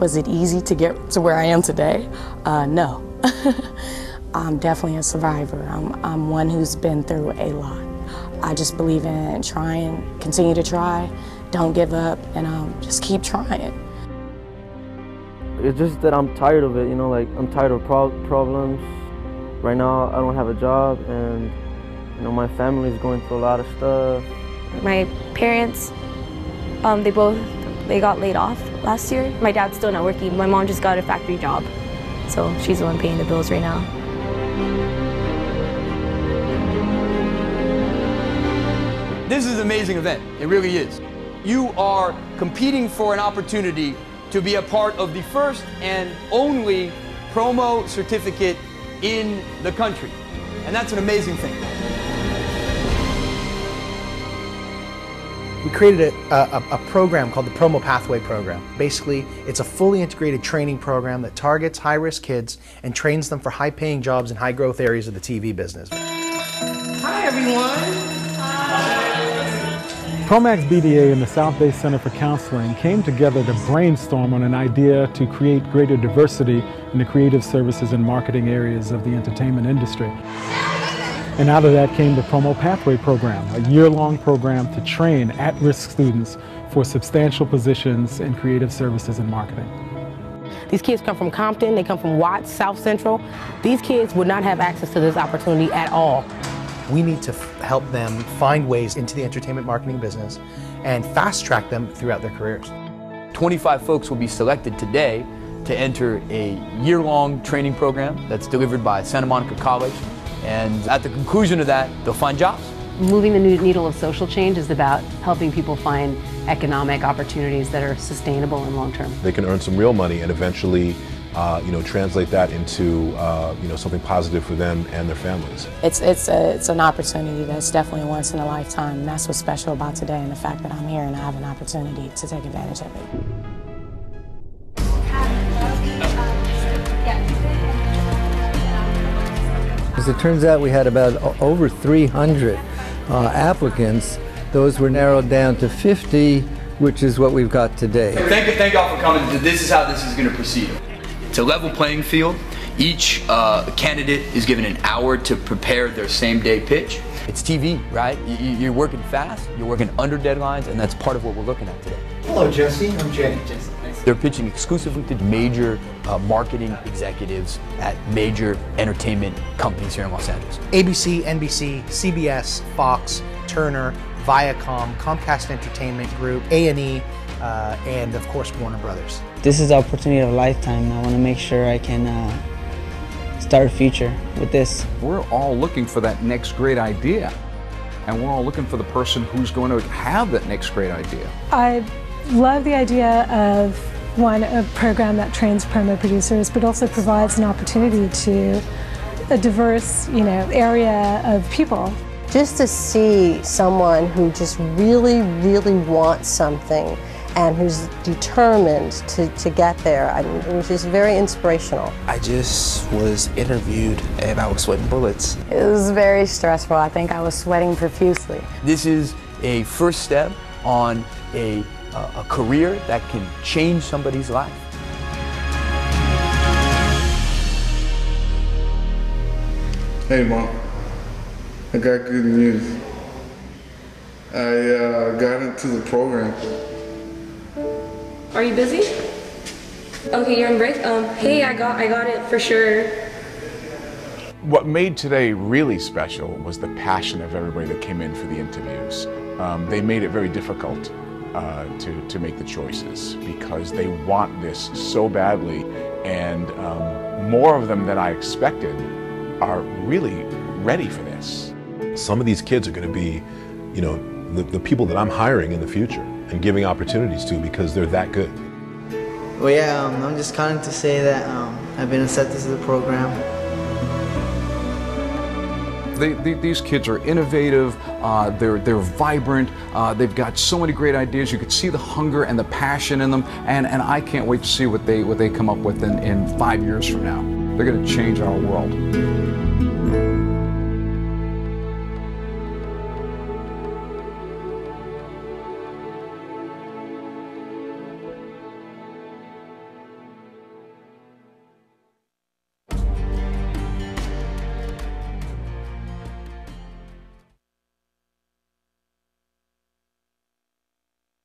Was it easy to get to where I am today? Uh, no. I'm definitely a survivor. I'm, I'm one who's been through a lot. I just believe in trying, continue to try, don't give up, and um, just keep trying. It's just that I'm tired of it, you know, like I'm tired of pro problems. Right now, I don't have a job, and you know, my family's going through a lot of stuff. My parents, um, they both they got laid off last year. My dad's still not working. My mom just got a factory job, so she's the one paying the bills right now. This is an amazing event. It really is. You are competing for an opportunity to be a part of the first and only promo certificate in the country. And that's an amazing thing. We created a, a, a, program called the Promo Pathway Program. Basically, it's a fully integrated training program that targets high risk kids and trains them for high paying jobs in high growth areas of the TV business. Hi, everyone. Promax BDA and the South Bay Center for Counseling came together to brainstorm on an idea to create greater diversity in the creative services and marketing areas of the entertainment industry. And out of that came the Promo Pathway Program, a year-long program to train at-risk students for substantial positions in creative services and marketing. These kids come from Compton, they come from Watts, South Central. These kids would not have access to this opportunity at all. We need to help them find ways into the entertainment marketing business and fast track them throughout their careers. 25 folks will be selected today to enter a year-long training program that's delivered by Santa Monica College. And at the conclusion of that, they'll find jobs. Moving the needle of social change is about helping people find economic opportunities that are sustainable and long-term. They can earn some real money and eventually uh, you know, translate that into uh, you know something positive for them and their families. It's it's a, it's an opportunity that's definitely once in a lifetime. And that's what's special about today, and the fact that I'm here and I have an opportunity to take advantage of it. As it turns out, we had about over 300 uh, applicants. Those were narrowed down to 50, which is what we've got today. Thank you, thank y'all for coming. This is how this is going to proceed. It's a level playing field. Each uh, candidate is given an hour to prepare their same day pitch. It's TV, right? You're working fast, you're working under deadlines, and that's part of what we're looking at today. Hello, Jesse. I'm Jay. Jesse. They're pitching exclusively to major uh, marketing executives at major entertainment companies here in Los Angeles. ABC, NBC, CBS, Fox, Turner, Viacom, Comcast Entertainment Group, A&E, uh, and of course Warner Brothers. This is the opportunity of a lifetime. I want to make sure I can uh, start a future with this. We're all looking for that next great idea, and we're all looking for the person who's going to have that next great idea. I love the idea of one a program that trains promo producers, but also provides an opportunity to a diverse, you know, area of people. Just to see someone who just really, really wants something and who's determined to, to get there. I mean, it was just very inspirational. I just was interviewed and I was sweating bullets. It was very stressful. I think I was sweating profusely. This is a first step on a, a career that can change somebody's life. Hey, Mom. I got good news. I uh, got into the program. Are you busy? Okay, you're on break. Um, hey, I got I got it for sure. What made today really special was the passion of everybody that came in for the interviews. Um, they made it very difficult uh, to, to make the choices because they want this so badly, and um, more of them than I expected are really ready for this. Some of these kids are going to be, you know, the, the people that I'm hiring in the future and giving opportunities to because they're that good. Well, yeah, um, I'm just calling to say that um, I've been accepted to the program. They, they, these kids are innovative, uh, they're, they're vibrant, uh, they've got so many great ideas. You could see the hunger and the passion in them, and, and I can't wait to see what they, what they come up with in, in five years from now. They're going to change our world.